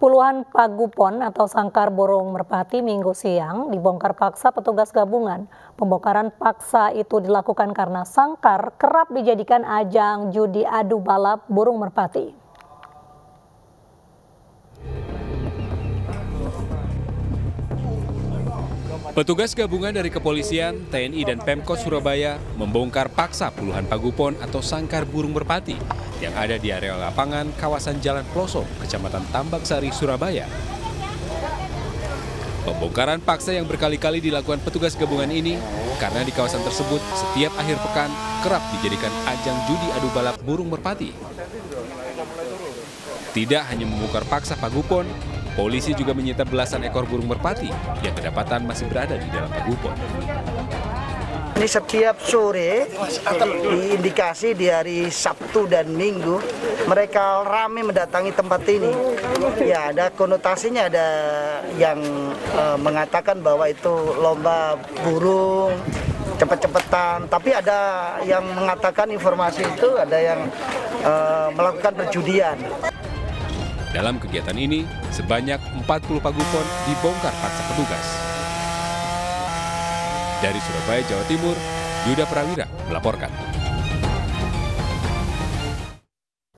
Puluhan pagupon atau sangkar burung merpati minggu siang dibongkar paksa petugas gabungan. Pembongkaran paksa itu dilakukan karena sangkar kerap dijadikan ajang judi adu balap burung merpati. Petugas gabungan dari kepolisian, TNI, dan Pemkot Surabaya membongkar paksa puluhan pagupon atau sangkar burung merpati yang ada di area lapangan kawasan Jalan Pelosok, Kecamatan Tambak Sari, Surabaya. Pembongkaran paksa yang berkali-kali dilakukan petugas gabungan ini karena di kawasan tersebut setiap akhir pekan kerap dijadikan ajang judi adu balap burung merpati. Tidak hanya membongkar paksa pagupon, Polisi juga menyita belasan ekor burung merpati yang kedapatan masih berada di dalam pagupon. Ini setiap sore diindikasi di hari Sabtu dan Minggu mereka ramai mendatangi tempat ini. Ya ada konotasinya ada yang uh, mengatakan bahwa itu lomba burung cepet-cepetan. Tapi ada yang mengatakan informasi itu ada yang uh, melakukan perjudian. Dalam kegiatan ini, sebanyak 40 pagupon dibongkar paksa petugas. Dari Surabaya, Jawa Timur, Yuda Prawira melaporkan.